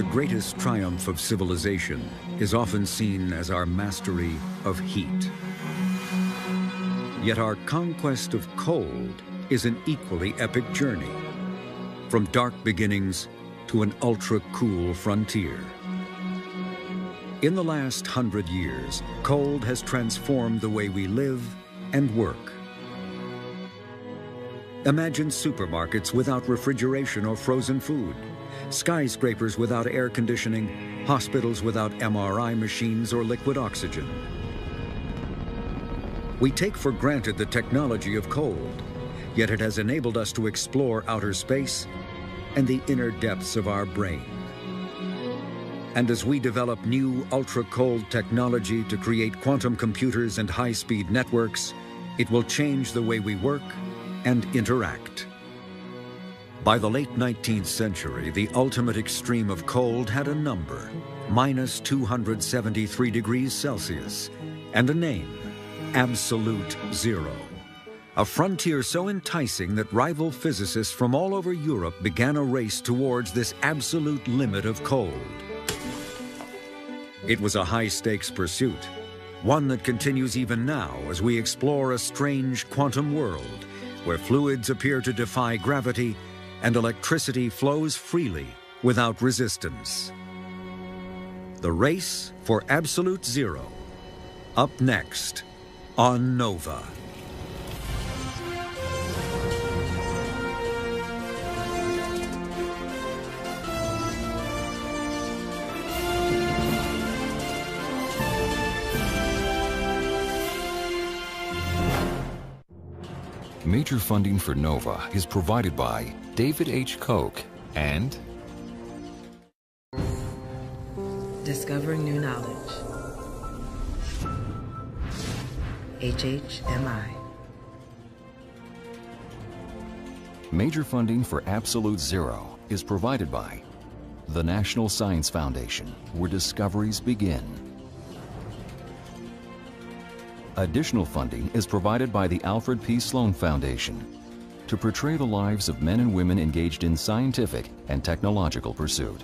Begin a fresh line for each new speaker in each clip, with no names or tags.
The greatest triumph of civilization is often seen as our mastery of heat. Yet our conquest of cold is an equally epic journey, from dark beginnings to an ultra-cool frontier. In the last hundred years, cold has transformed the way we live and work. Imagine supermarkets without refrigeration or frozen food, skyscrapers without air conditioning, hospitals without MRI machines or liquid oxygen. We take for granted the technology of cold, yet it has enabled us to explore outer space and the inner depths of our brain. And as we develop new ultra-cold technology to create quantum computers and high-speed networks, it will change the way we work and interact. By the late 19th century, the ultimate extreme of cold had a number, minus 273 degrees Celsius, and a name, absolute zero. A frontier so enticing that rival physicists from all over Europe began a race towards this absolute limit of cold. It was a high-stakes pursuit, one that continues even now as we explore a strange quantum world where fluids appear to defy gravity and electricity flows freely without resistance. The race for absolute zero. Up next on Nova.
Major funding for NOVA is provided by David H. Koch and
Discovering New Knowledge. HHMI.
Major funding for Absolute Zero is provided by the National Science Foundation, where discoveries begin. Additional funding is provided by the Alfred P. Sloan Foundation to portray the lives of men and women engaged in scientific and technological pursuit.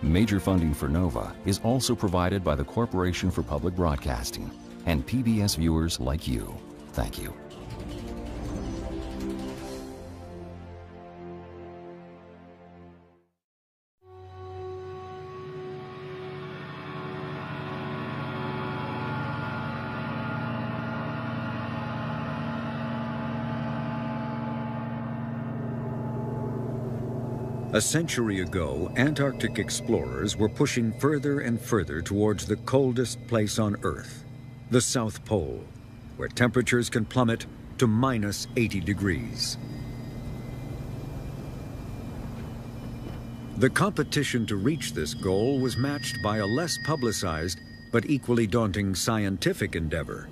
Major funding for NOVA is also provided by the Corporation for Public Broadcasting and PBS viewers like you. Thank you.
A century ago, Antarctic explorers were pushing further and further towards the coldest place on Earth, the South Pole, where temperatures can plummet to minus 80 degrees. The competition to reach this goal was matched by a less publicized but equally daunting scientific endeavor,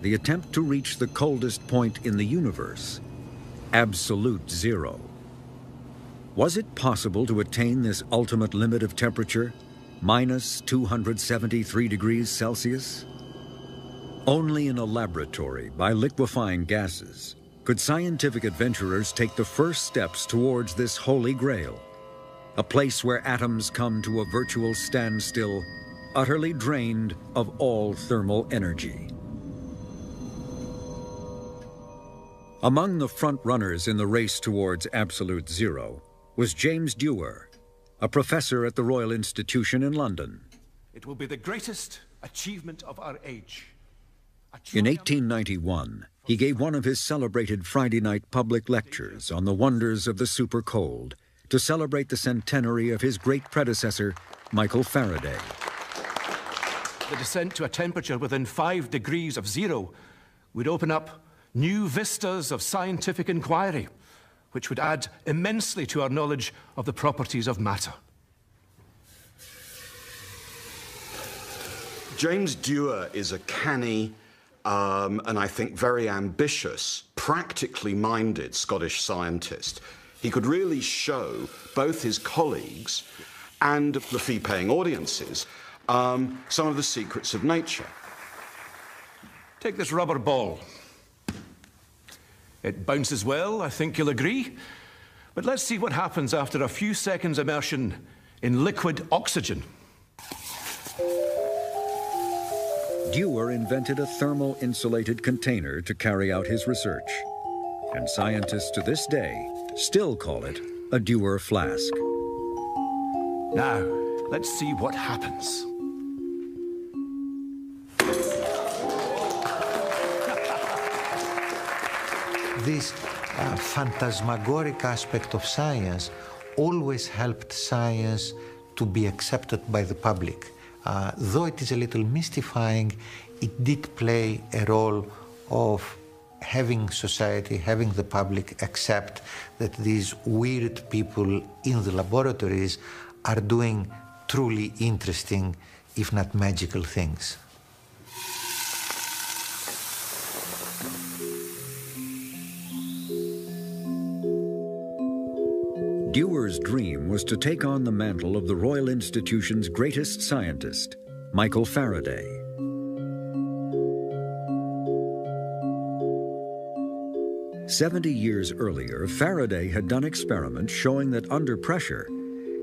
the attempt to reach the coldest point in the universe, absolute zero. Was it possible to attain this ultimate limit of temperature, minus 273 degrees Celsius? Only in a laboratory, by liquefying gases, could scientific adventurers take the first steps towards this holy grail, a place where atoms come to a virtual standstill, utterly drained of all thermal energy. Among the front runners in the race towards absolute zero was James Dewar, a professor at the Royal Institution in London.
It will be the greatest achievement of our age.
In 1891, he gave one of his celebrated Friday night public lectures on the wonders of the super cold to celebrate the centenary of his great predecessor, Michael Faraday.
The descent to a temperature within five degrees of zero would open up new vistas of scientific inquiry which would add immensely to our knowledge of the properties of matter.
James Dewar is a canny um, and I think very ambitious, practically minded Scottish scientist. He could really show both his colleagues and the fee paying audiences um, some of the secrets of nature.
Take this rubber ball. It bounces well, I think you'll agree. But let's see what happens after a few seconds immersion in liquid oxygen.
Dewar invented a thermal insulated container to carry out his research. And scientists to this day still call it a Dewar flask.
Now, let's see what happens.
This uh, phantasmagoric aspect of science always helped science to be accepted by the public. Uh, though it is a little mystifying, it did play a role of having society, having the public accept that these weird people in the laboratories are doing truly interesting, if not magical things.
Dewar's dream was to take on the mantle of the Royal Institution's greatest scientist, Michael Faraday. Seventy years earlier, Faraday had done experiments showing that under pressure,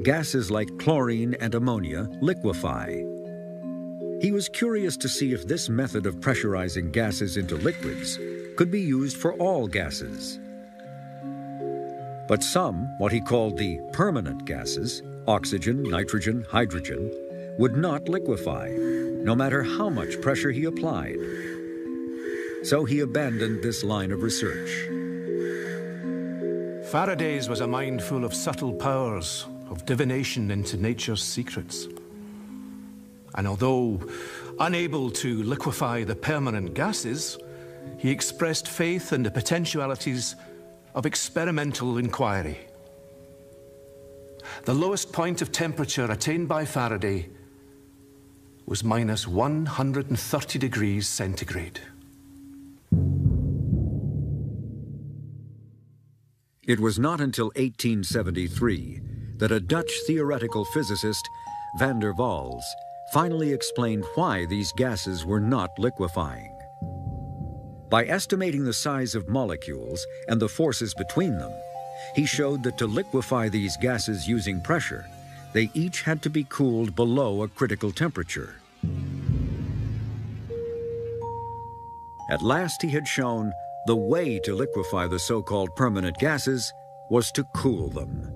gases like chlorine and ammonia liquefy. He was curious to see if this method of pressurizing gases into liquids could be used for all gases. But some, what he called the permanent gases, oxygen, nitrogen, hydrogen, would not liquefy, no matter how much pressure he applied. So he abandoned this line of research.
Faraday's was a mind full of subtle powers, of divination into nature's secrets. And although unable to liquefy the permanent gases, he expressed faith in the potentialities of experimental inquiry. The lowest point of temperature attained by Faraday was minus 130 degrees centigrade.
It was not until 1873 that a Dutch theoretical physicist, van der Waals, finally explained why these gases were not liquefying. By estimating the size of molecules and the forces between them, he showed that to liquefy these gases using pressure, they each had to be cooled below a critical temperature. At last he had shown the way to liquefy the so-called permanent gases was to cool them.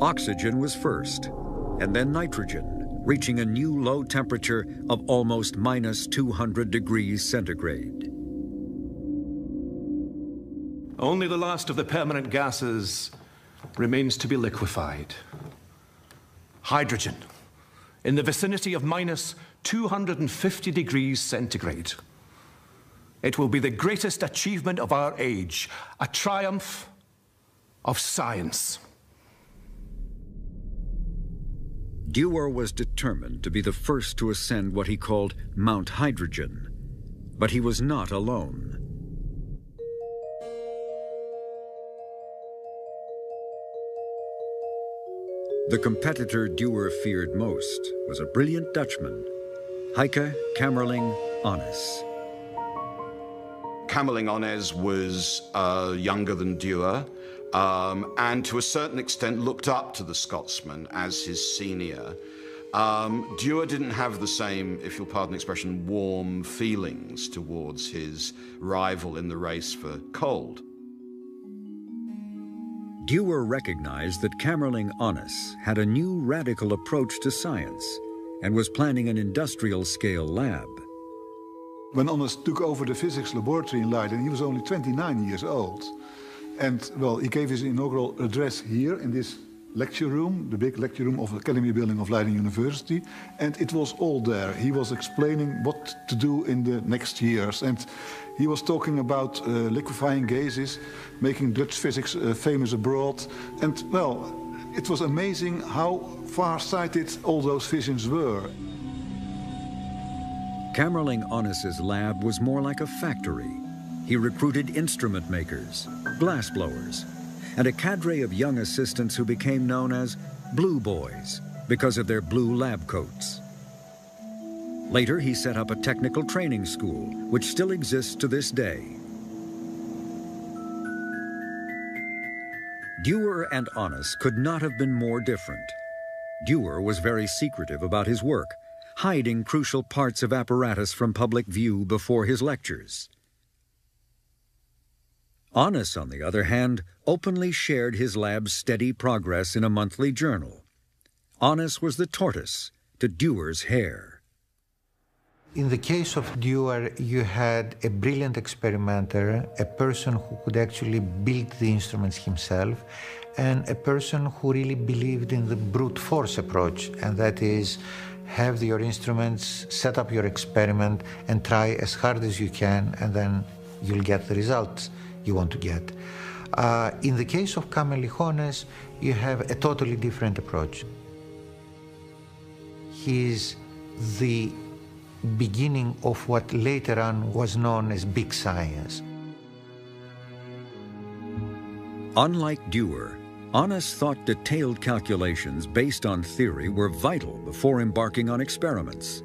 Oxygen was first, and then nitrogen, reaching a new low temperature of almost minus 200 degrees centigrade.
Only the last of the permanent gases remains to be liquefied. Hydrogen, in the vicinity of minus 250 degrees centigrade. It will be the greatest achievement of our age, a triumph of science.
Dewar was determined to be the first to ascend what he called Mount Hydrogen, but he was not alone. The competitor Dewar feared most was a brilliant Dutchman, Heike Kamerlingh Onnes.
Kamerlingh Onnes was uh, younger than Dewar um, and to a certain extent looked up to the Scotsman as his senior. Um, Dewar didn't have the same, if you'll pardon the expression, warm feelings towards his rival in the race for cold.
Dewar recognized that Kamerlingh Onnes had a new radical approach to science and was planning an industrial scale lab.
When Onnes took over the physics laboratory in Leiden, he was only 29 years old. And, well, he gave his inaugural address here in this lecture room, the big lecture room of the Academy building of Leiden University. And it was all there. He was explaining what to do in the next years. And he was talking about uh, liquefying gases, making Dutch physics uh, famous abroad. And, well, it was amazing how far-sighted all those visions were.
Kamerlingh Onnes's lab was more like a factory. He recruited instrument makers, glassblowers, and a cadre of young assistants who became known as Blue Boys because of their blue lab coats. Later, he set up a technical training school, which still exists to this day. Dewar and Onnes could not have been more different. Dewar was very secretive about his work, hiding crucial parts of apparatus from public view before his lectures. Onnes, on the other hand, openly shared his lab's steady progress in a monthly journal. Onnes was the tortoise to Dewar's hare.
In the case of Dewar, you had a brilliant experimenter, a person who could actually build the instruments himself, and a person who really believed in the brute force approach, and that is have your instruments, set up your experiment, and try as hard as you can, and then you'll get the results you want to get. Uh, in the case of Kamerlingh Onnes, you have a totally different approach. He is the beginning of what later on was known as big science.
Unlike Dewar, Onnes thought detailed calculations based on theory were vital before embarking on experiments.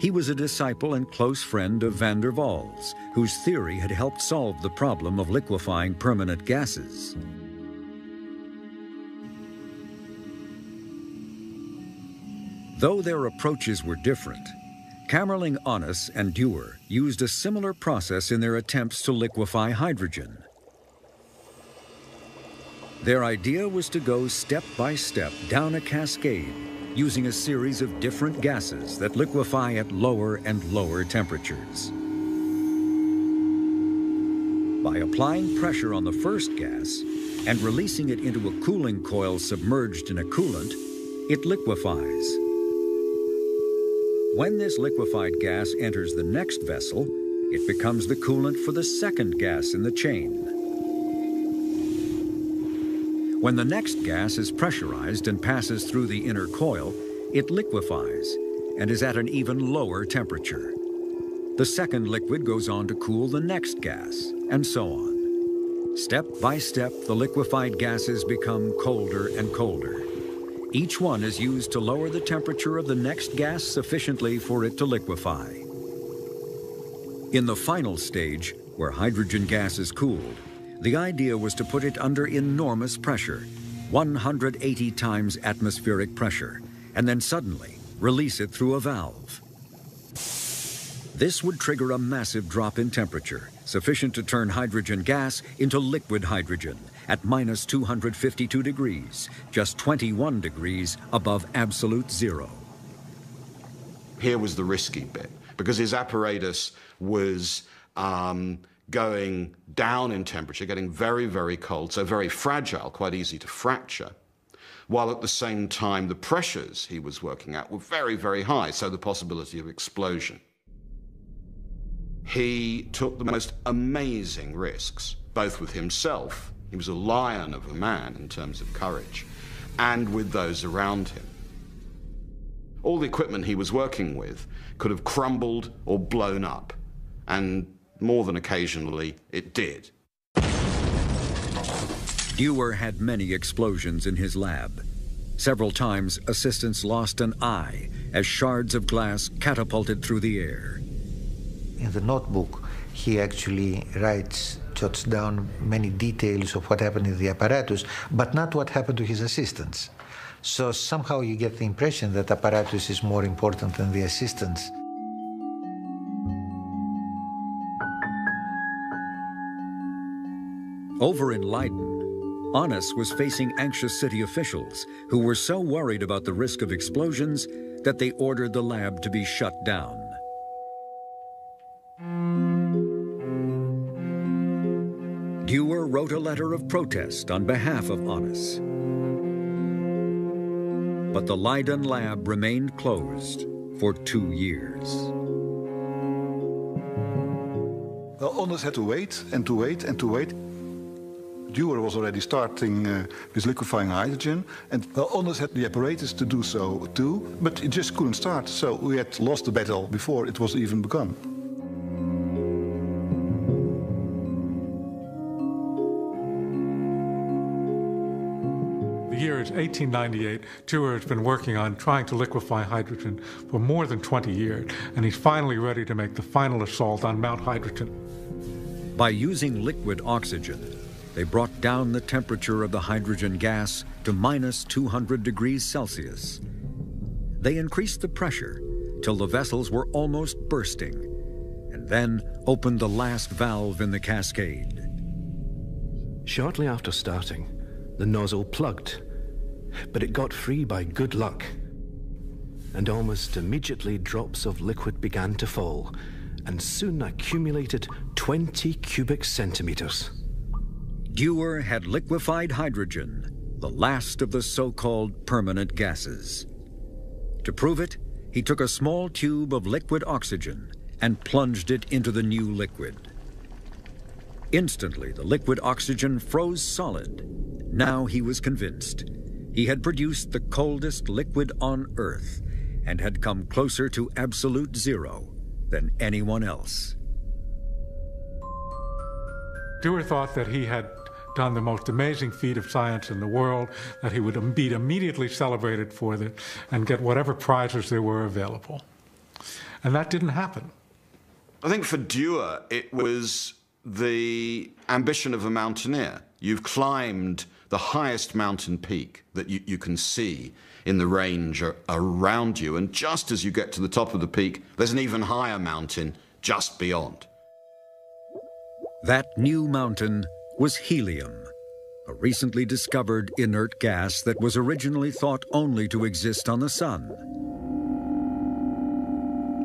He was a disciple and close friend of van der Waals, whose theory had helped solve the problem of liquefying permanent gases. Though their approaches were different, Kamerlingh Onnes and Dewar used a similar process in their attempts to liquefy hydrogen. Their idea was to go step by step down a cascade using a series of different gases that liquefy at lower and lower temperatures. By applying pressure on the first gas and releasing it into a cooling coil submerged in a coolant, it liquefies. When this liquefied gas enters the next vessel, it becomes the coolant for the second gas in the chain. When the next gas is pressurized and passes through the inner coil, it liquefies and is at an even lower temperature. The second liquid goes on to cool the next gas, and so on. Step by step, the liquefied gases become colder and colder. Each one is used to lower the temperature of the next gas sufficiently for it to liquefy. In the final stage, where hydrogen gas is cooled, the idea was to put it under enormous pressure, 180 times atmospheric pressure, and then suddenly release it through a valve. This would trigger a massive drop in temperature, sufficient to turn hydrogen gas into liquid hydrogen at minus 252 degrees, just 21 degrees above absolute zero.
Here was the risky bit, because his apparatus was um, going down in temperature, getting very, very cold, so very fragile, quite easy to fracture, while at the same time the pressures he was working at were very, very high, so the possibility of explosion. He took the most amazing risks, both with himself, he was a lion of a man in terms of courage, and with those around him. All the equipment he was working with could have crumbled or blown up, and more than occasionally, it did.
Dewar had many explosions in his lab. Several times, assistants lost an eye as shards of glass catapulted through the air.
In the notebook, he actually writes, jots down many details of what happened in the apparatus, but not what happened to his assistants. So somehow you get the impression that apparatus is more important than the assistants.
Over in Leiden, Onnes was facing anxious city officials who were so worried about the risk of explosions that they ordered the lab to be shut down. Dewar wrote a letter of protest on behalf of Onnes. But the Leiden lab remained closed for two years.
Well, Onnes had to wait and to wait and to wait. Dewar was already starting uh, with liquefying hydrogen, and well, Onnes had the apparatus to do so too, but it just couldn't start. So we had lost the battle before it was even begun.
The year is 1898. Dewar has been working on trying to liquefy hydrogen for more than 20 years, and he's finally ready to make the final assault on Mount Hydrogen.
By using liquid oxygen, they brought down the temperature of the hydrogen gas to minus 200 degrees Celsius. They increased the pressure till the vessels were almost bursting, and then opened the last valve in the cascade.
Shortly after starting, the nozzle plugged, but it got free by good luck. And almost immediately drops of liquid began to fall, and soon accumulated 20 cubic centimeters.
Dewar had liquefied hydrogen, the last of the so-called permanent gases. To prove it, he took a small tube of liquid oxygen and plunged it into the new liquid. Instantly, the liquid oxygen froze solid. Now he was convinced. He had produced the coldest liquid on Earth and had come closer to absolute zero than anyone else.
Dewar thought that he had done the most amazing feat of science in the world, that he would be immediately celebrated for it and get whatever prizes there were available. And that didn't happen.
I think for Dewar, it was the ambition of a mountaineer. You've climbed the highest mountain peak that you, you can see in the range around you, and just as you get to the top of the peak, there's an even higher mountain just beyond.
That new mountain was helium, a recently discovered inert gas that was originally thought only to exist on the Sun.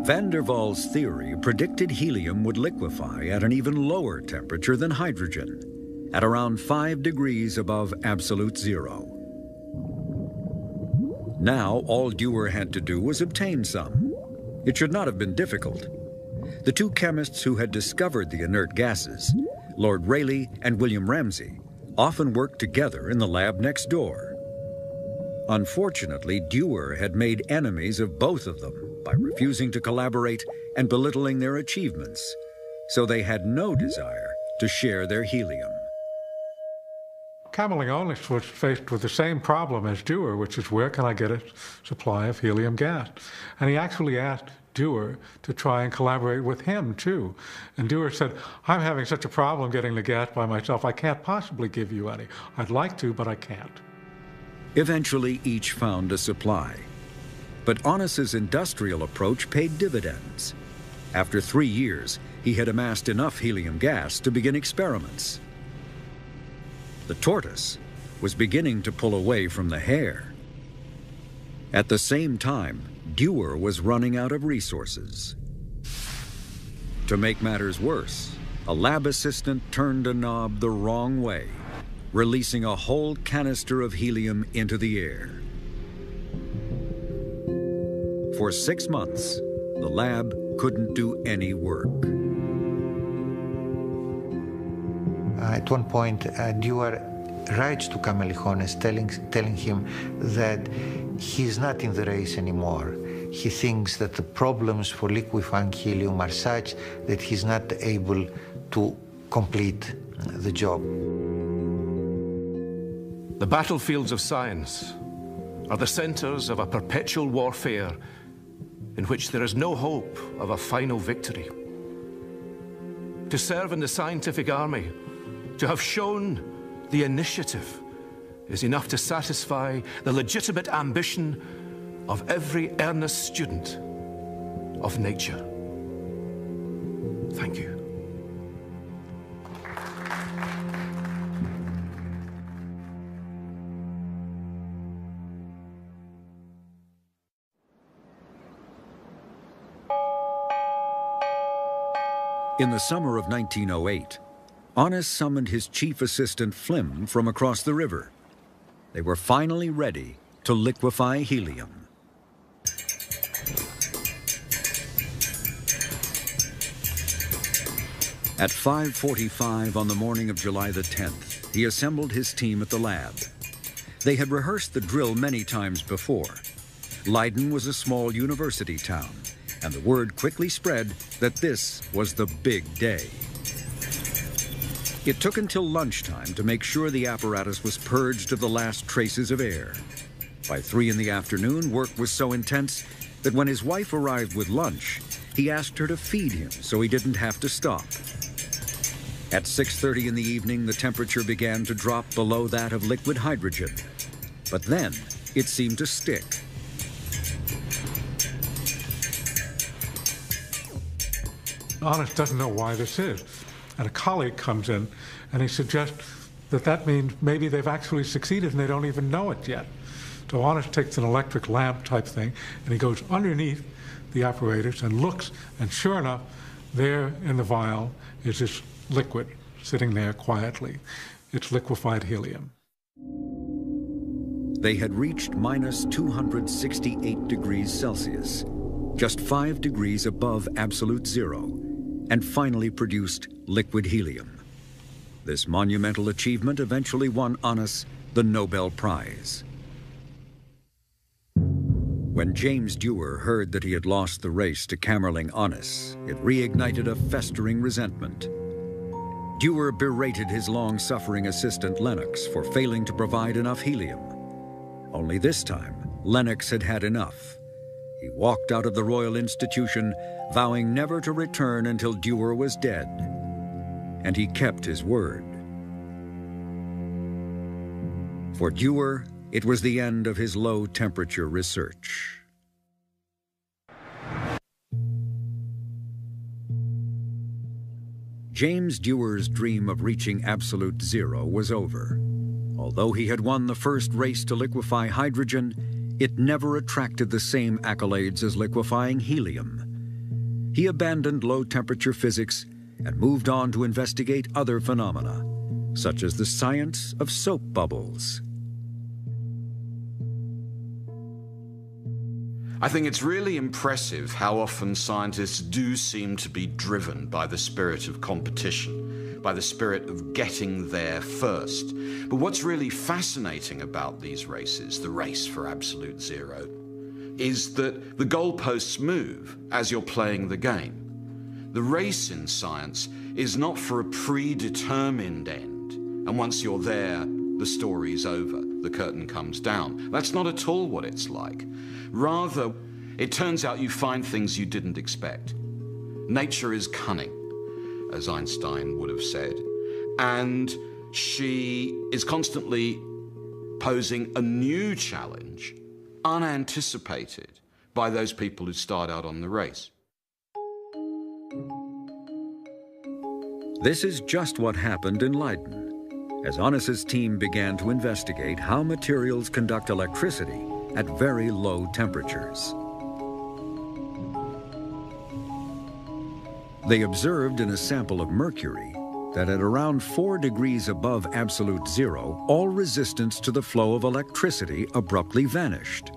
Van der Waals' theory predicted helium would liquefy at an even lower temperature than hydrogen, at around 5 degrees above absolute zero. Now, all Dewar had to do was obtain some. It should not have been difficult. The two chemists who had discovered the inert gases Lord Rayleigh and William Ramsay, often worked together in the lab next door. Unfortunately, Dewar had made enemies of both of them by refusing to collaborate and belittling their achievements, so they had no desire to share their helium.
Kamerlingh Onnes was faced with the same problem as Dewar, which is where can I get a supply of helium gas? And he actually asked Dewar to try and collaborate with him too. And Dewar said, I'm having such a problem getting the gas by myself, I can't possibly give you any. I'd like to, but I can't.
Eventually, each found a supply. But Onnes's industrial approach paid dividends. After three years, he had amassed enough helium gas to begin experiments. The tortoise was beginning to pull away from the hare. At the same time, Dewar was running out of resources. To make matters worse, a lab assistant turned a knob the wrong way, releasing a whole canister of helium into the air. For six months, the lab couldn't do any work.
Uh, at one point, uh, Dewar writes to Kamerlingh Onnes telling, telling him that he's not in the race anymore. He thinks that the problems for liquefying helium are such that he's not able to complete the job.
The battlefields of science are the centers of a perpetual warfare in which there is no hope of a final victory. To serve in the scientific army, to have shown the initiative is enough to satisfy the legitimate ambition of every earnest student of nature. Thank you.
In the summer of 1908, Onnes summoned his chief assistant Flim from across the river. They were finally ready to liquefy helium. At 5.45 on the morning of July the 10th, he assembled his team at the lab. They had rehearsed the drill many times before. Leiden was a small university town, and the word quickly spread that this was the big day. It took until lunchtime to make sure the apparatus was purged of the last traces of air. By three in the afternoon, work was so intense that when his wife arrived with lunch, he asked her to feed him so he didn't have to stop. At 6.30 in the evening, the temperature began to drop below that of liquid hydrogen. But then, it seemed to stick.
Onnes doesn't know why this is. And a colleague comes in and he suggests that that means maybe they've actually succeeded and they don't even know it yet. So Onnes takes an electric lamp type thing and he goes underneath the apparatus and looks, and sure enough, there in the vial is this liquid sitting there quietly. It's liquefied helium.
They had reached minus 268 degrees Celsius, just 5 degrees above absolute zero, and finally produced liquid helium. This monumental achievement eventually won Onnes the Nobel Prize. When James Dewar heard that he had lost the race to Kamerlingh Onnes, it reignited a festering resentment. Dewar berated his long-suffering assistant Lennox for failing to provide enough helium. Only this time, Lennox had had enough. He walked out of the Royal Institution, vowing never to return until Dewar was dead. And he kept his word. For Dewar, it was the end of his low-temperature research. James Dewar's dream of reaching absolute zero was over. Although he had won the first race to liquefy hydrogen, it never attracted the same accolades as liquefying helium. He abandoned low-temperature physics and moved on to investigate other phenomena, such as the science of soap bubbles.
I think it's really impressive how often scientists do seem to be driven by the spirit of competition, by the spirit of getting there first. But what's really fascinating about these races, the race for absolute zero, is that the goalposts move as you're playing the game. The race in science is not for a predetermined end, and once you're there, the story's over, the curtain comes down. That's not at all what it's like. Rather, it turns out you find things you didn't expect. Nature is cunning, as Einstein would have said, and she is constantly posing a new challenge, unanticipated by those people who start out on the race.
This is just what happened in Leiden, as Onnes's team began to investigate how materials conduct electricity at very low temperatures. They observed in a sample of mercury that at around 4 degrees above absolute zero, all resistance to the flow of electricity abruptly vanished.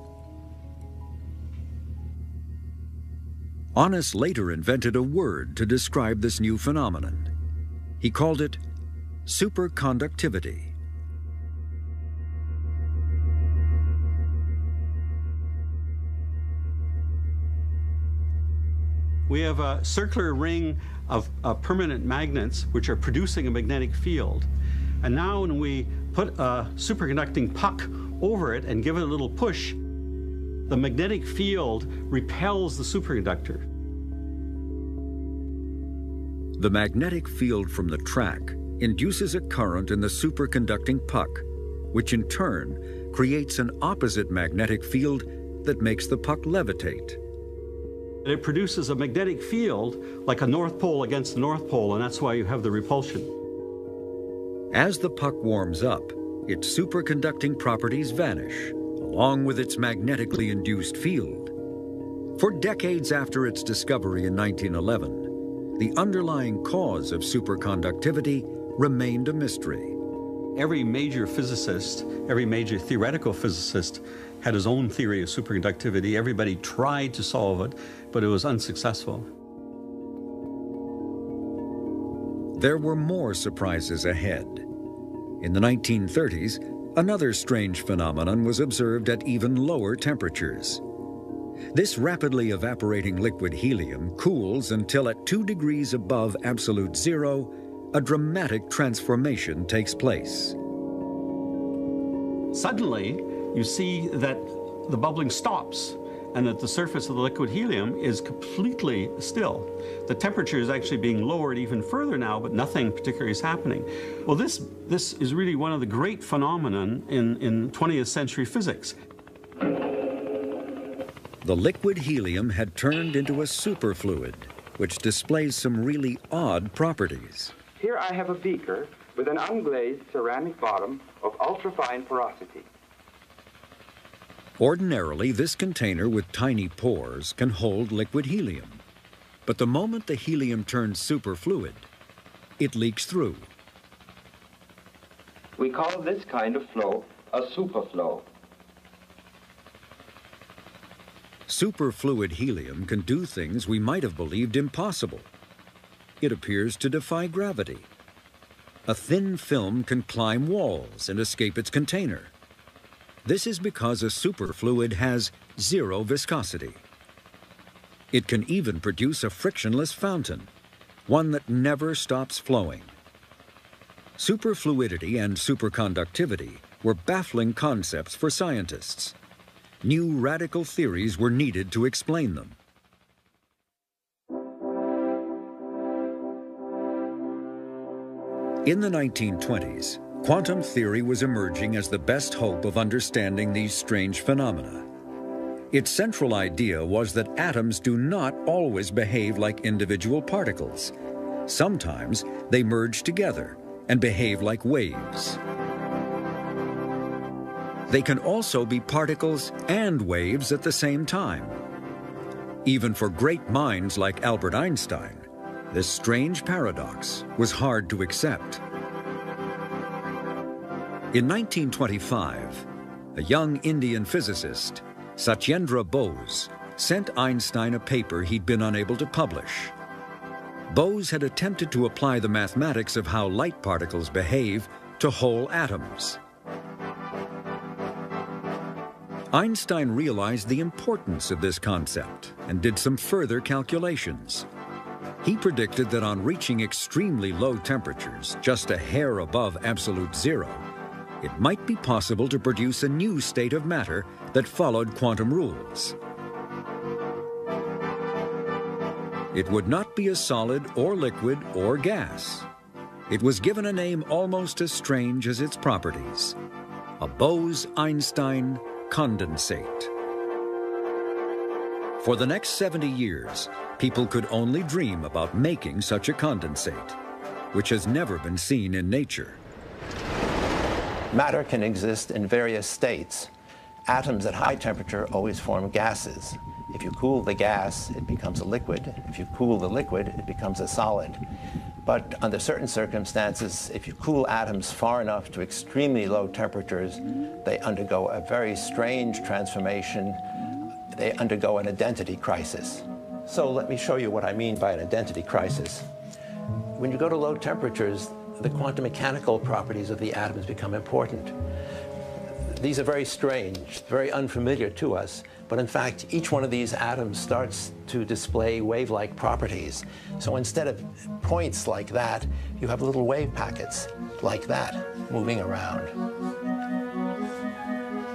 Onnes later invented a word to describe this new phenomenon. He called it superconductivity.
We have a circular ring of permanent magnets which are producing a magnetic field. And now when we put a superconducting puck over it and give it a little push, the magnetic field repels the superconductor.
The magnetic field from the track induces a current in the superconducting puck, which in turn creates an opposite magnetic field that makes the puck levitate.
It produces a magnetic field like a North Pole against the North Pole, and that's why you have the repulsion.
As the puck warms up, its superconducting properties vanish, along with its magnetically induced field. For decades after its discovery in 1911, the underlying cause of superconductivity remained a mystery.
Every major physicist, every major theoretical physicist had his own theory of superconductivity. Everybody tried to solve it, but it was unsuccessful.
There were more surprises ahead. In the 1930s, another strange phenomenon was observed at even lower temperatures. This rapidly evaporating liquid helium cools until at 2 degrees above absolute zero, a dramatic transformation takes place.
Suddenly, you see that the bubbling stops and that the surface of the liquid helium is completely still. The temperature is actually being lowered even further now, but nothing particular is happening. Well, this, this is really one of the great phenomenon in, in 20th century physics.
The liquid helium had turned into a superfluid, which displays some really odd properties.
Here I have a beaker with an unglazed ceramic bottom of ultrafine porosity.
Ordinarily, this container with tiny pores can hold liquid helium. But the moment the helium turns superfluid, it leaks through.
We call this kind of flow a superflow.
Superfluid helium can do things we might have believed impossible. It appears to defy gravity. A thin film can climb walls and escape its container. This is because a superfluid has zero viscosity. It can even produce a frictionless fountain, one that never stops flowing. Superfluidity and superconductivity were baffling concepts for scientists. New radical theories were needed to explain them. In the 1920s, Quantum theory was emerging as the best hope of understanding these strange phenomena. Its central idea was that atoms do not always behave like individual particles. Sometimes they merge together and behave like waves. They can also be particles and waves at the same time. Even for great minds like Albert Einstein, this strange paradox was hard to accept. In 1925, a young Indian physicist, Satyendra Bose, sent Einstein a paper he'd been unable to publish. Bose had attempted to apply the mathematics of how light particles behave to whole atoms. Einstein realized the importance of this concept and did some further calculations. He predicted that on reaching extremely low temperatures, just a hair above absolute zero, it might be possible to produce a new state of matter that followed quantum rules. It would not be a solid or liquid or gas. It was given a name almost as strange as its properties, a Bose-Einstein condensate. For the next 70 years, people could only dream about making such a condensate, which has never been seen in nature.
Matter can exist in various states. Atoms at high temperature always form gases. If you cool the gas, it becomes a liquid. If you cool the liquid, it becomes a solid. But under certain circumstances, if you cool atoms far enough to extremely low temperatures, they undergo a very strange transformation. They undergo an identity crisis. So let me show you what I mean by an identity crisis. When you go to low temperatures, the quantum mechanical properties of the atoms become important. These are very strange, very unfamiliar to us, but in fact, each one of these atoms starts to display wave-like properties. So instead of points like that, you have little wave packets like that moving around.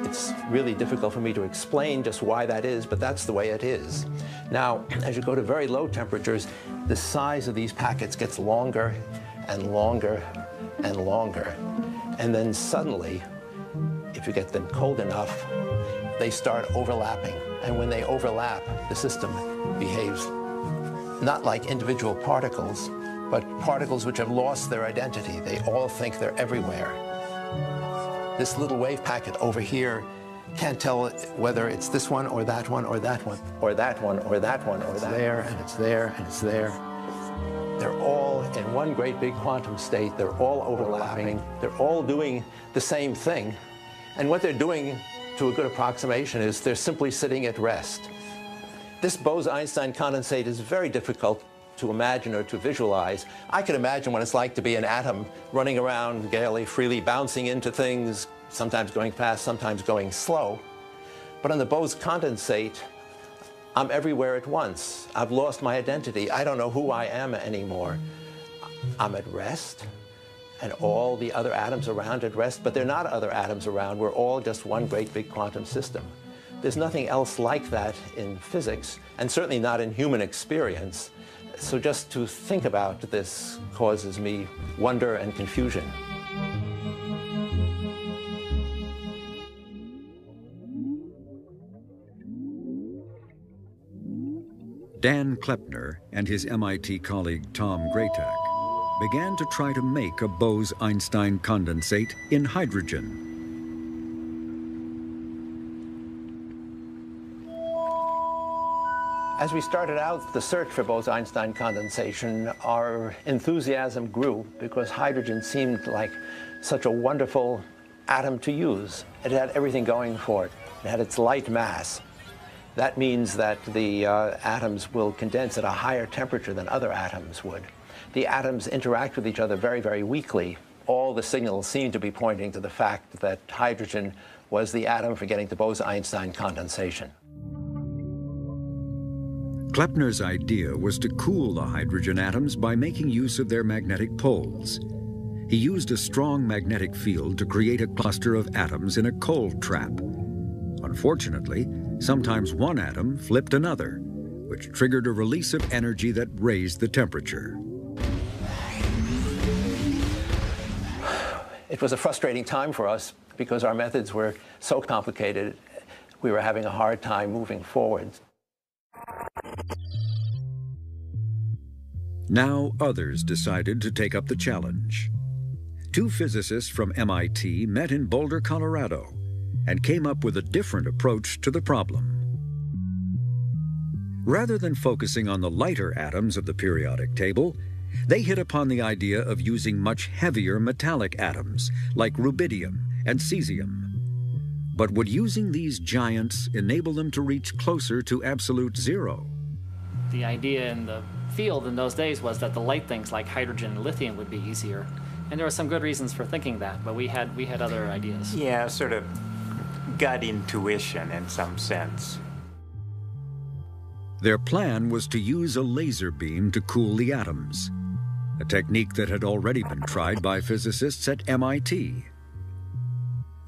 It's really difficult for me to explain just why that is, but that's the way it is. Now, as you go to very low temperatures, the size of these packets gets longer and longer and longer. And then suddenly, if you get them cold enough, they start overlapping. And when they overlap, the system behaves not like individual particles, but particles which have lost their identity. They all think they're everywhere. This little wave packet over here can't tell whether it's this one or that one or that one or that one or that one or that. there and it's there and it's there. They're all in one great big quantum state. They're all overlapping. They're all doing the same thing. And what they're doing, to a good approximation, is they're simply sitting at rest. This Bose-Einstein condensate is very difficult to imagine or to visualize. I can imagine what it's like to be an atom running around gaily, freely, bouncing into things, sometimes going fast, sometimes going slow. But on the Bose condensate, I'm everywhere at once. I've lost my identity. I don't know who I am anymore. I'm at rest, and all the other atoms around at rest, but they're not other atoms around. We're all just one great big quantum system. There's nothing else like that in physics, and certainly not in human experience. So just to think about this causes me wonder and confusion.
Dan Kleppner and his MIT colleague Tom Greytak began to try to make a Bose-Einstein condensate in hydrogen.
As we started out the search for Bose-Einstein condensation, our enthusiasm grew because hydrogen seemed like such a wonderful atom to use. It had everything going for it. It had its light mass. That means that the uh, atoms will condense at a higher temperature than other atoms would. The atoms interact with each other very, very weakly. All the signals seem to be pointing to the fact that hydrogen was the atom for getting to Bose-Einstein condensation.
Kleppner's idea was to cool the hydrogen atoms by making use of their magnetic poles. He used a strong magnetic field to create a cluster of atoms in a cold trap. Unfortunately, sometimes one atom flipped another, which triggered a release of energy that raised the temperature.
It was a frustrating time for us because our methods were so complicated, we were having a hard time moving forward.
Now others decided to take up the challenge. Two physicists from MIT met in Boulder, Colorado, and came up with a different approach to the problem. Rather than focusing on the lighter atoms of the periodic table, they hit upon the idea of using much heavier metallic atoms, like rubidium and cesium. But would using these giants enable them to reach closer to absolute zero?
The idea in the field in those days was that the light things like hydrogen and lithium would be easier. And there were some good reasons for thinking that, but we had we had other ideas.
Yeah, sort of gut intuition in some sense.
Their plan was to use a laser beam to cool the atoms, a technique that had already been tried by physicists at MIT.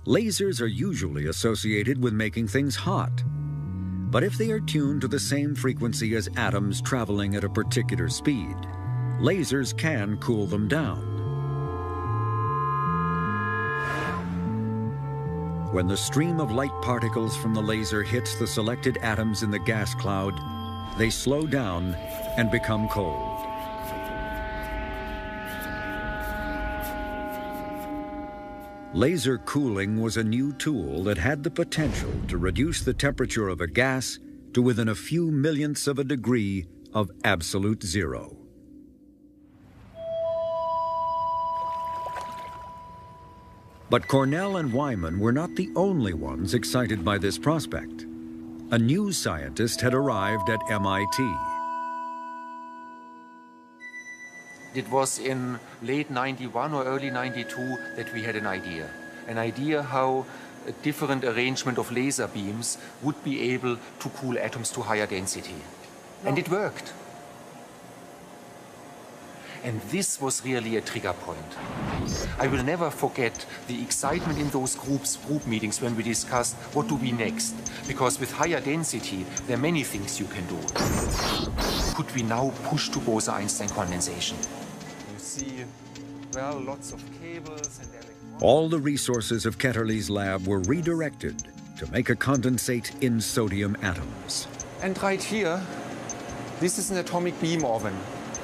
Lasers are usually associated with making things hot, but if they are tuned to the same frequency as atoms traveling at a particular speed, lasers can cool them down. When the stream of light particles from the laser hits the selected atoms in the gas cloud, they slow down and become cold. Laser cooling was a new tool that had the potential to reduce the temperature of a gas to within a few millionths of a degree of absolute zero. But Cornell and Wieman were not the only ones excited by this prospect. A new scientist had arrived at MIT.
It was in late 91 or early 92 that we had an idea. An idea how a different arrangement of laser beams would be able to cool atoms to higher density. And it worked. And this was really a trigger point. I will never forget the excitement in those groups, group meetings when we discussed what do we next. Because with higher density, there are many things you can do. Could we now push to Bose-Einstein condensation? You see, well, lots of cables and
All the resources of Ketterle's lab were redirected to make a condensate in sodium atoms.
And right here, this is an atomic beam oven.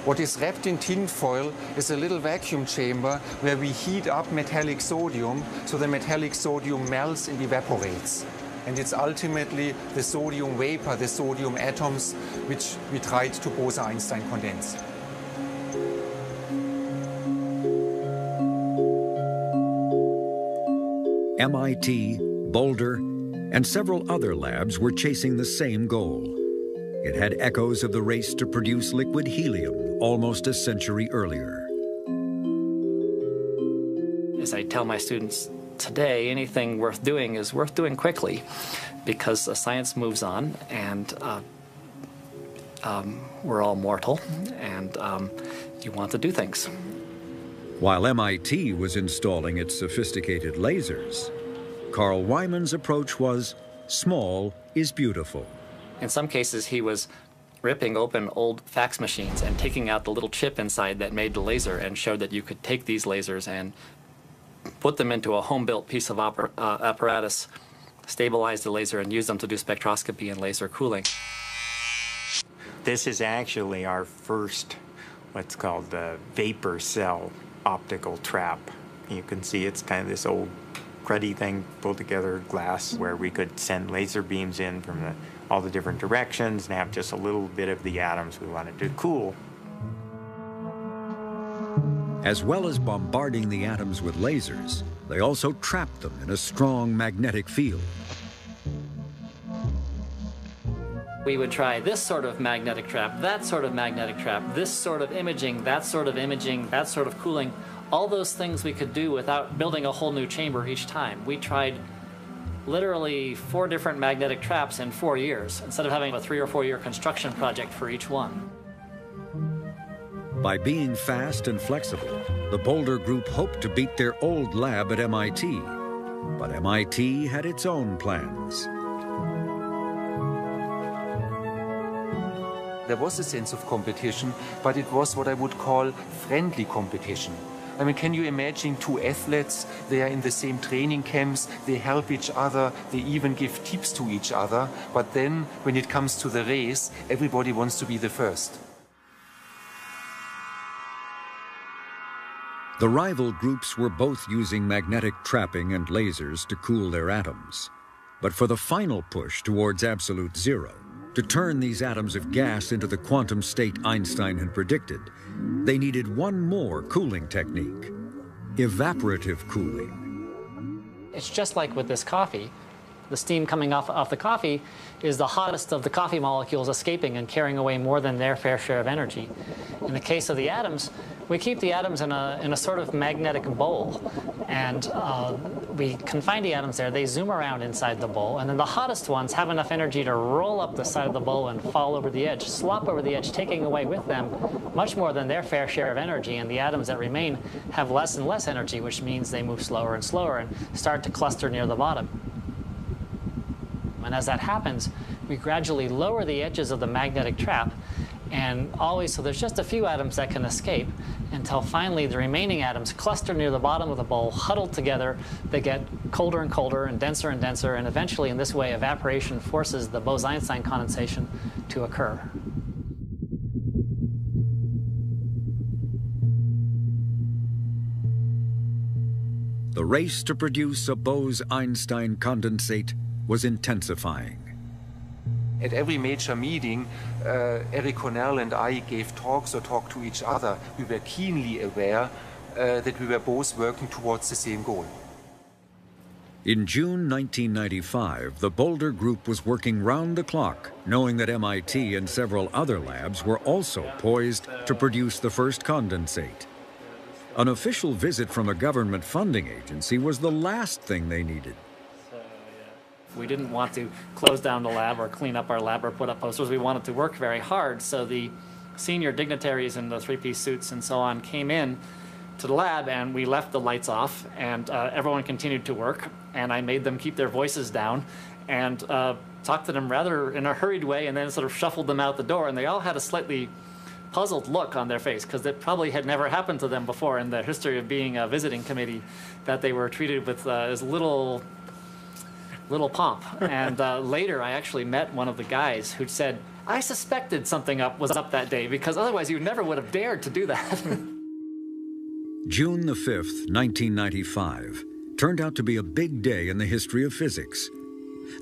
What is wrapped in tinfoil is a little vacuum chamber where we heat up metallic sodium so the metallic sodium melts and evaporates. And it's ultimately the sodium vapor, the sodium atoms, which we tried to Bose-Einstein condense.
MIT, Boulder, and several other labs were chasing the same goal. It had echoes of the race to produce liquid helium almost a century earlier.
As I tell my students today, anything worth doing is worth doing quickly because uh, science moves on and uh, um, we're all mortal and um, you want to do things.
While MIT was installing its sophisticated lasers, Carl Wieman's approach was small is beautiful.
In some cases, he was ripping open old fax machines and taking out the little chip inside that made the laser and showed that you could take these lasers and put them into a home-built piece of uh, apparatus, stabilize the laser, and use them to do spectroscopy and laser cooling.
This is actually our first, what's called the vapor cell optical trap. You can see it's kind of this old cruddy thing pulled together glass where we could send laser beams in from the, all the different directions and have just a little bit of the atoms we wanted to cool.
As well as bombarding the atoms with lasers, they also trapped them in a strong magnetic field.
We would try this sort of magnetic trap, that sort of magnetic trap, this sort of imaging, that sort of imaging, that sort of cooling. All those things we could do without building a whole new chamber each time. We tried literally four different magnetic traps in four years instead of having a three or four year construction project for each one.
By being fast and flexible, the Boulder Group hoped to beat their old lab at MIT. But MIT had its own plans.
There was a sense of competition, but it was what I would call friendly competition. I mean, can you imagine two athletes? They are in the same training camps, they help each other, they even give tips to each other. But then, when it comes to the race, everybody wants to be the first.
The rival groups were both using magnetic trapping and lasers to cool their atoms. But for the final push towards absolute zero, to turn these atoms of gas into the quantum state Einstein had predicted, they needed one more cooling technique evaporative cooling.
It's just like with this coffee. The steam coming off, off the coffee is the hottest of the coffee molecules escaping and carrying away more than their fair share of energy. In the case of the atoms, we keep the atoms in a, in a sort of magnetic bowl. And uh, we confine the atoms there. They zoom around inside the bowl. And then the hottest ones have enough energy to roll up the side of the bowl and fall over the edge, slop over the edge, taking away with them much more than their fair share of energy. And the atoms that remain have less and less energy, which means they move slower and slower and start to cluster near the bottom. And as that happens, we gradually lower the edges of the magnetic trap and always, so there's just a few atoms that can escape until finally the remaining atoms cluster near the bottom of the bowl, huddled together. They get colder and colder and denser and denser, and eventually, in this way, evaporation forces the Bose-Einstein condensation to occur.
The race to produce a Bose-Einstein condensate was intensifying.
At every major meeting, uh, Eric Cornell and I gave talks or talked to each other. We were keenly aware uh, that we were both working towards the same goal.
In June 1995, the Boulder Group was working round the clock, knowing that MIT and several other labs were also poised to produce the first condensate. An official visit from a government funding agency was the last thing they needed.
We didn't want to close down the lab or clean up our lab or put up posters. We wanted to work very hard. So the senior dignitaries in the three-piece suits and so on came in to the lab and we left the lights off and uh, everyone continued to work and I made them keep their voices down and uh, talked to them rather in a hurried way and then sort of shuffled them out the door and they all had a slightly puzzled look on their face because it probably had never happened to them before in the history of being a visiting committee that they were treated with uh, as little little pomp. and uh, later, I actually met one of the guys who said, I suspected something up was up that day because otherwise you never would have dared to do that.
June the 5th, 1995, turned out to be a big day in the history of physics.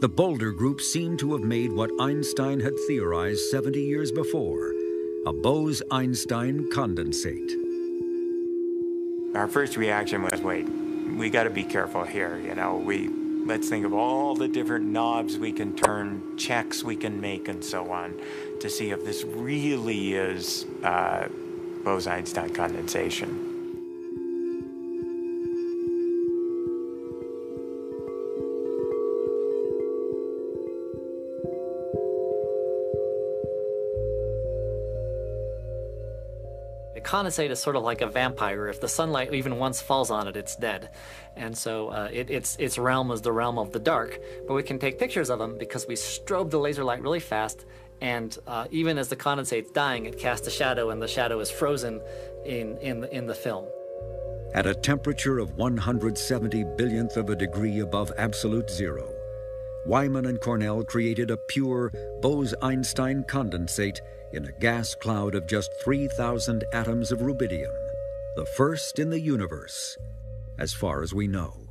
The Boulder Group seemed to have made what Einstein had theorized 70 years before a Bose Einstein condensate.
Our first reaction was wait, we got to be careful here. You know, we Let's think of all the different knobs we can turn, checks we can make, and so on to see if this really is uh, Bose-Einstein condensation.
Condensate is sort of like a vampire. If the sunlight even once falls on it, it's dead. And so uh, it, its, its realm is the realm of the dark. But we can take pictures of them because we strobe the laser light really fast. And uh, even as the condensate's dying, it casts a shadow, and the shadow is frozen in, in, in the film.
At a temperature of 170 billionth of a degree above absolute zero, Wieman and Cornell created a pure Bose-Einstein condensate in a gas cloud of just 3,000 atoms of rubidium, the first in the universe, as far as we know.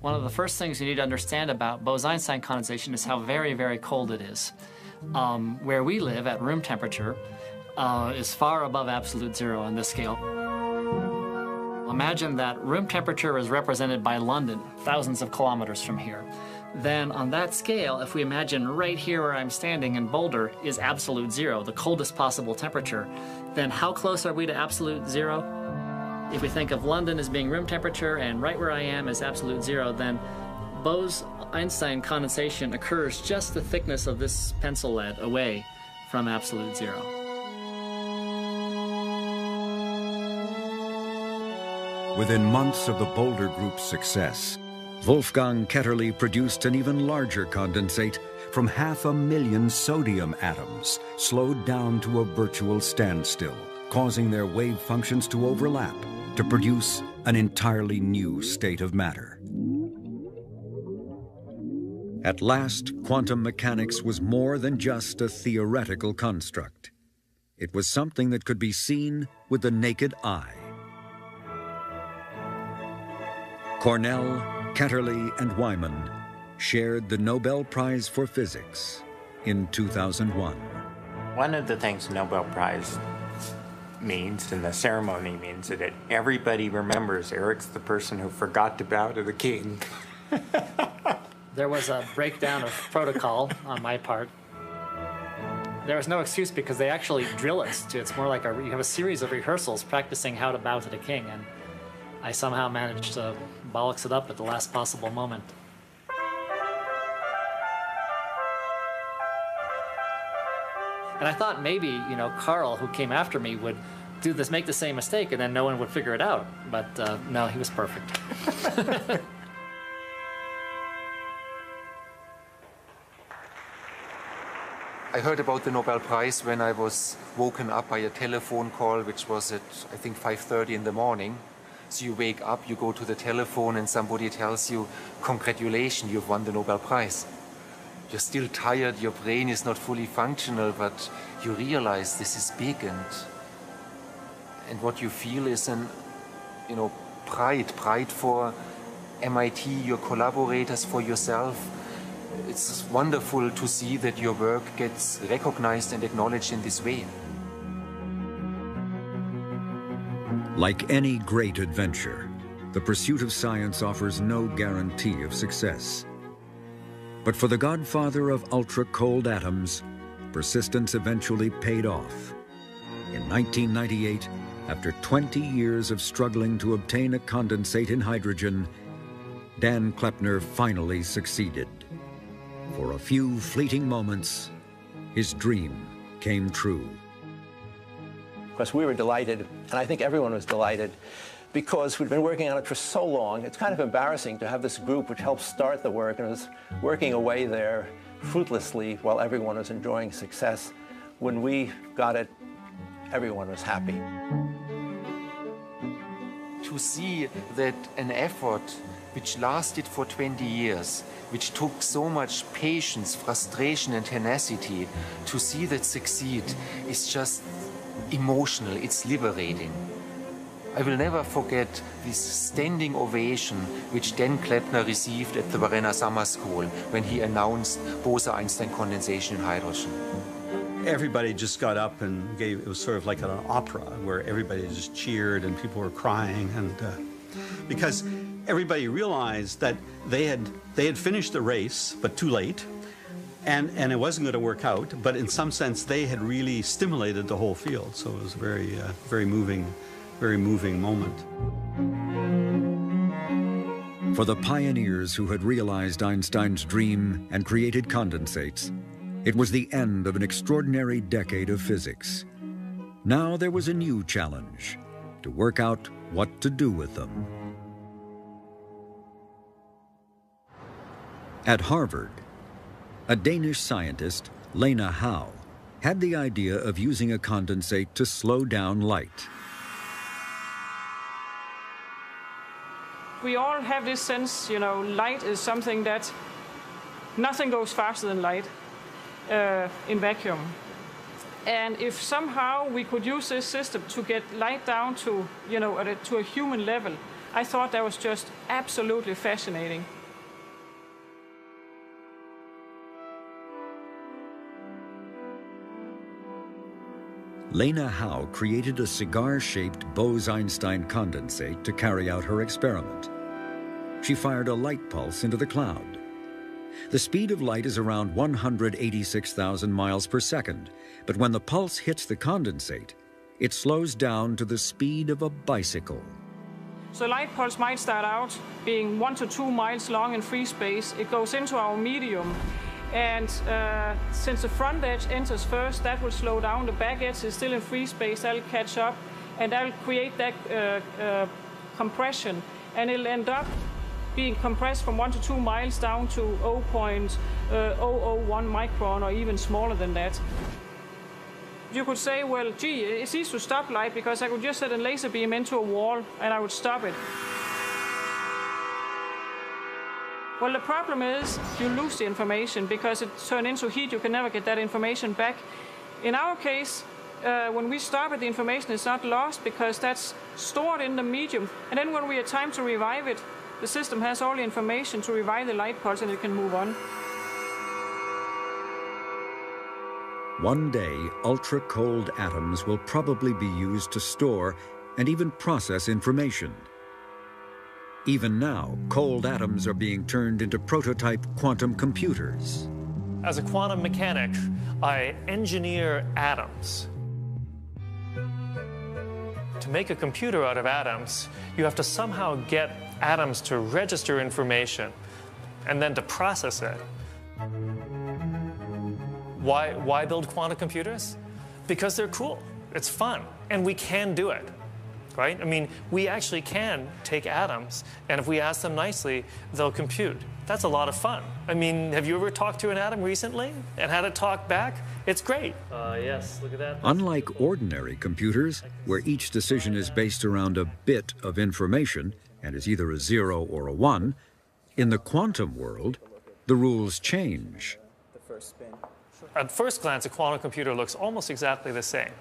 One of the first things you need to understand about Bose-Einstein condensation is how very, very cold it is. Um, where we live at room temperature uh, is far above absolute zero on this scale. Imagine that room temperature is represented by London, thousands of kilometers from here then on that scale, if we imagine right here where I'm standing in Boulder is absolute zero, the coldest possible temperature, then how close are we to absolute zero? If we think of London as being room temperature and right where I am is absolute zero, then Bose-Einstein condensation occurs just the thickness of this pencil lead away from absolute zero.
Within months of the Boulder Group's success, Wolfgang Ketterle produced an even larger condensate from half a million sodium atoms, slowed down to a virtual standstill, causing their wave functions to overlap to produce an entirely new state of matter. At last, quantum mechanics was more than just a theoretical construct. It was something that could be seen with the naked eye. Cornell, Ketterle and Wieman shared the Nobel Prize for Physics in 2001.
One of the things Nobel Prize means and the ceremony means is that everybody remembers Eric's the person who forgot to bow to the king.
there was a breakdown of protocol on my part. There was no excuse because they actually drill us. To, It's more like a, you have a series of rehearsals practicing how to bow to the king, and I somehow managed to bollocks it up at the last possible moment. And I thought maybe, you know, Carl, who came after me, would do this, make the same mistake, and then no one would figure it out. But uh, no, he was perfect.
I heard about the Nobel Prize when I was woken up by a telephone call, which was at I think 5:30 in the morning, so you wake up, you go to the telephone, and somebody tells you, Congratulations, you've won the Nobel Prize. You're still tired, your brain is not fully functional, but you realize this is big and and what you feel is an you know pride, pride for MIT, your collaborators, for yourself. It's wonderful to see that your work gets recognized and acknowledged in this way.
Like any great adventure, the pursuit of science offers no guarantee of success. But for the godfather of ultra-cold atoms, persistence eventually paid off. In 1998, after 20 years of struggling to obtain a condensate in hydrogen, Dan Kleppner finally succeeded. For a few fleeting moments, his dream came true
course, we were delighted, and I think everyone was delighted, because we'd been working on it for so long. It's kind of embarrassing to have this group which helped start the work and was working away there fruitlessly while everyone was enjoying success. When we got it, everyone was happy.
To see that an effort which lasted for 20 years, which took so much patience, frustration, and tenacity, to see that succeed is just emotional, it's liberating. I will never forget this standing ovation which Dan Kleppner received at the Varenna Summer School when he announced Bose-Einstein condensation in hydrogen.
Everybody just got up and gave, it was sort of like an opera where everybody just cheered and people were crying and uh, because everybody realized that they had, they had finished the race, but too late and and it wasn't going to work out. But in some sense, they had really stimulated the whole field. So it was a very uh, very moving, very moving moment.
For the pioneers who had realized Einstein's dream and created condensates, it was the end of an extraordinary decade of physics. Now there was a new challenge to work out what to do with them. At Harvard, a Danish scientist, Lene Hau, had the idea of using a condensate to slow down light.
We all have this sense, you know, light is something that nothing goes faster than light uh, in vacuum. And if somehow we could use this system to get light down to, you know, a, to a human level, I thought that was just absolutely fascinating.
Lene Hau created a cigar-shaped Bose-Einstein condensate to carry out her experiment. She fired a light pulse into the cloud. The speed of light is around 186,000 miles per second, but when the pulse hits the condensate, it slows down to the speed of a bicycle.
So light pulse might start out being one to two miles long in free space. It goes into our medium and uh, since the front edge enters first, that will slow down. The back edge is still in free space. That'll catch up, and that'll create that uh, uh, compression. And it'll end up being compressed from one to two miles down to 0.001 micron or even smaller than that. You could say, well, gee, it's easy to stop light because I could just set a laser beam into a wall and I would stop it. Well, the problem is you lose the information because it turned into heat. You can never get that information back. In our case, uh, when we stop it, the information is not lost because that's stored in the medium. And then when we have time to revive it, the system has all the information to revive the light pulse and it can move on.
One day, ultra-cold atoms will probably be used to store and even process information. Even now, cold atoms are being turned into prototype quantum computers.
As a quantum mechanic, I engineer atoms. To make a computer out of atoms, you have to somehow get atoms to register information and then to process it. Why, why build quantum computers? Because they're cool. It's fun, and we can do it right? I mean, we actually can take atoms, and if we ask them nicely, they'll compute. That's a lot of fun. I mean, have you ever talked to an atom recently and had it talk back? It's great.
Uh, yes, look at that.
Unlike ordinary computers, where each decision is based around a bit of information and is either a zero or a one, in the quantum world, the rules change.
At first glance, a quantum computer looks almost exactly the same.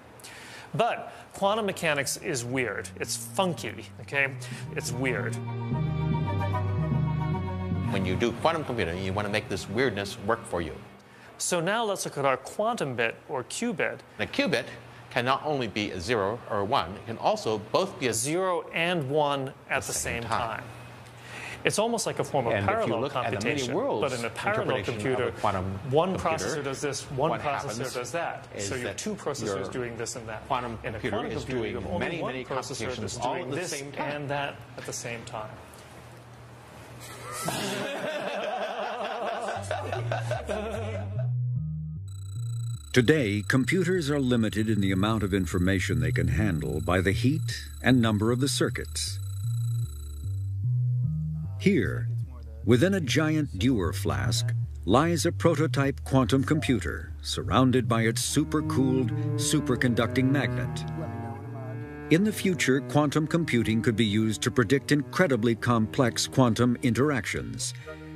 But quantum mechanics is weird. It's funky, okay? It's weird.
When you do quantum computing, you want to make this weirdness work for you.
So now let's look at our quantum bit or qubit.
A qubit can not only be a zero or a one, it can also both be a
zero and one at the, the same, same time. time. It's almost like a form of
and
parallel computation. but in a parallel computer, a one computer, processor does this, one processor does that. So you have two processors doing this and that.
Quantum
in a
computer
quantum
is
computer,
doing
you have only
many,
one
many
processor that's doing this and that at the same time.
Today, computers are limited in the amount of information they can handle by the heat and number of the circuits. Here, within a giant Dewar flask, lies a prototype quantum computer surrounded by its supercooled, superconducting magnet. In the future, quantum computing could be used to predict incredibly complex quantum interactions,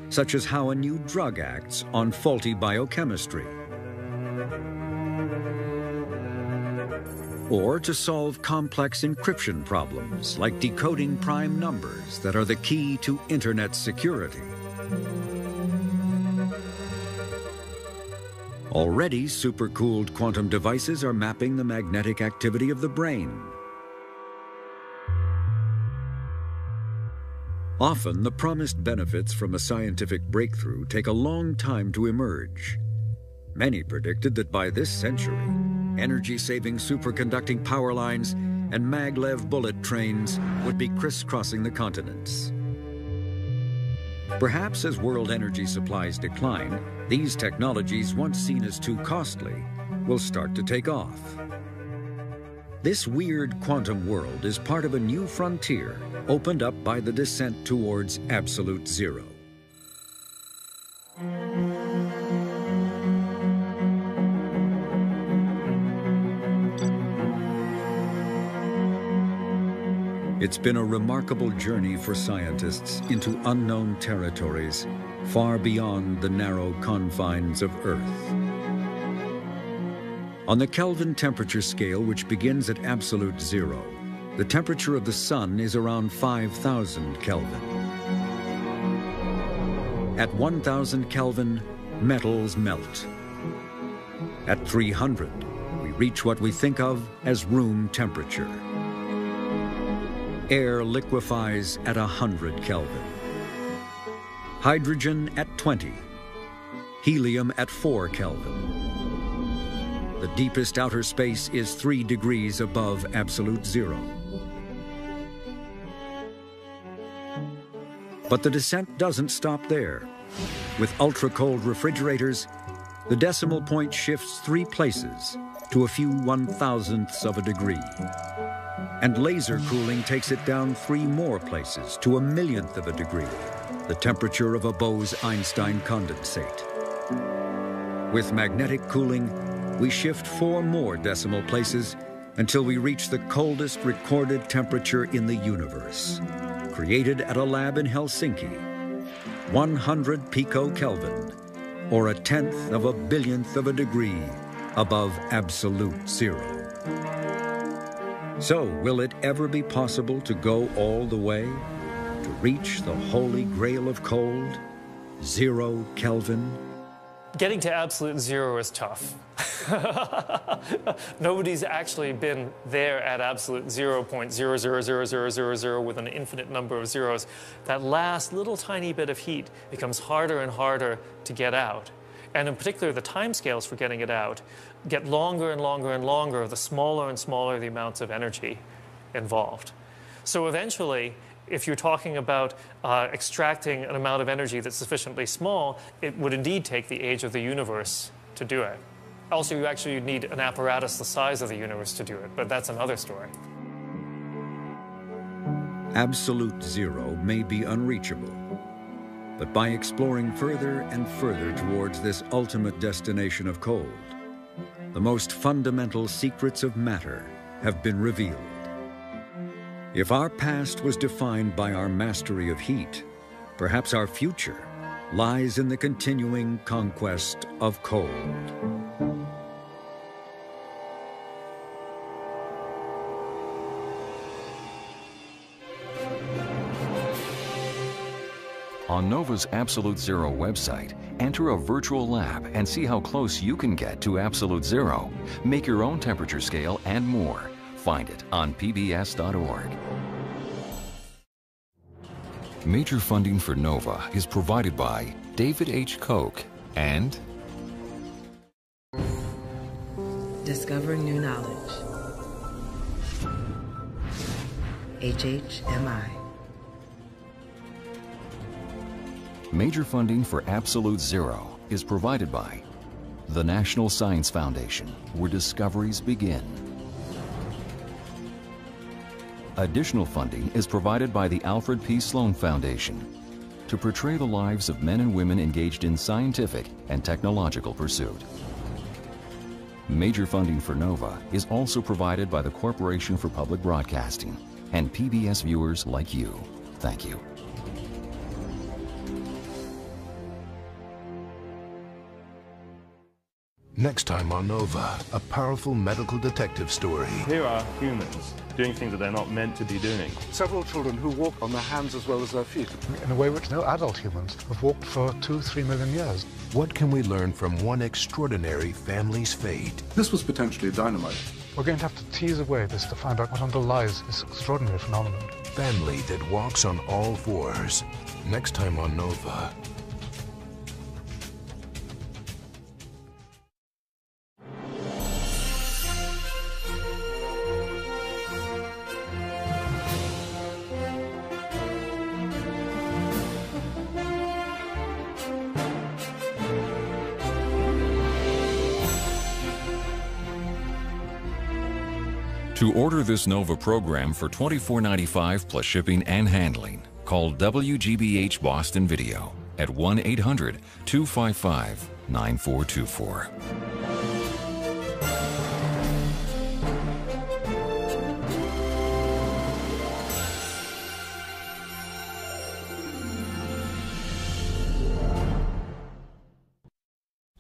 such as how a new drug acts on faulty biochemistry. Or to solve complex encryption problems like decoding prime numbers that are the key to internet security. Already, supercooled quantum devices are mapping the magnetic activity of the brain. Often, the promised benefits from a scientific breakthrough take a long time to emerge. Many predicted that by this century, energy-saving superconducting power lines and maglev bullet trains would be crisscrossing the continents. Perhaps as world energy supplies decline, these technologies, once seen as too costly, will start to take off. This weird quantum world is part of a new frontier opened up by the descent towards absolute zero. It's been a remarkable journey for scientists into unknown territories far beyond the narrow confines of Earth. On the Kelvin temperature scale, which begins at absolute zero, the temperature of the Sun is around 5,000 Kelvin. At 1,000 Kelvin, metals melt. At 300, we reach what we think of as room temperature air liquefies at 100 Kelvin. Hydrogen at 20. Helium at 4 Kelvin. The deepest outer space is 3 degrees above absolute zero. But the descent doesn't stop there. With ultra-cold refrigerators, the decimal point shifts three places to a few one-thousandths of a degree and laser cooling takes it down three more places to a millionth of a degree, the temperature of a Bose-Einstein condensate. With magnetic cooling, we shift four more decimal places until we reach the coldest recorded temperature in the universe, created at a lab in Helsinki, 100 picokelvin, or a tenth of a billionth of a degree above absolute zero. So, will it ever be possible to go all the way? To reach the holy grail of cold? Zero Kelvin?
Getting to absolute zero is tough. Nobody's actually been there at absolute 0.000000 with an infinite number of zeros. That last little tiny bit of heat becomes harder and harder to get out. And in particular, the timescales for getting it out get longer and longer and longer the smaller and smaller the amounts of energy involved. So eventually, if you're talking about uh, extracting an amount of energy that's sufficiently small, it would indeed take the age of the universe to do it. Also, you actually need an apparatus the size of the universe to do it, but that's another story.
Absolute zero may be unreachable, but by exploring further and further towards this ultimate destination of cold, the most fundamental secrets of matter have been revealed. If our past was defined by our mastery of heat, perhaps our future lies in the continuing conquest of cold.
On NOVA's Absolute Zero website, enter a virtual lab and see how close you can get to absolute zero. Make your own temperature scale and more. Find it on pbs.org. Major funding for NOVA is provided by David H. Koch and
Discovering new knowledge. HHMI.
Major funding for Absolute Zero is provided by the National Science Foundation, where discoveries begin. Additional funding is provided by the Alfred P. Sloan Foundation to portray the lives of men and women engaged in scientific and technological pursuit. Major funding for NOVA is also provided by the Corporation for Public Broadcasting and PBS viewers like you. Thank you.
Next time on Nova, a powerful medical detective story.
Here are humans doing things that they're not meant to be doing.
Several children who walk on their hands as well as their feet.
In a way which no adult humans have walked for two, three million years.
What can we learn from one extraordinary family's fate?
This was potentially a dynamite.
We're going to have to tease away this to find out what underlies this extraordinary phenomenon.
Family that walks on all fours. Next time on Nova.
To order this NOVA program for $24.95 plus shipping and handling, call WGBH Boston Video at 1 800 255 9424.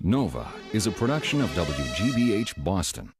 NOVA is a production of WGBH Boston.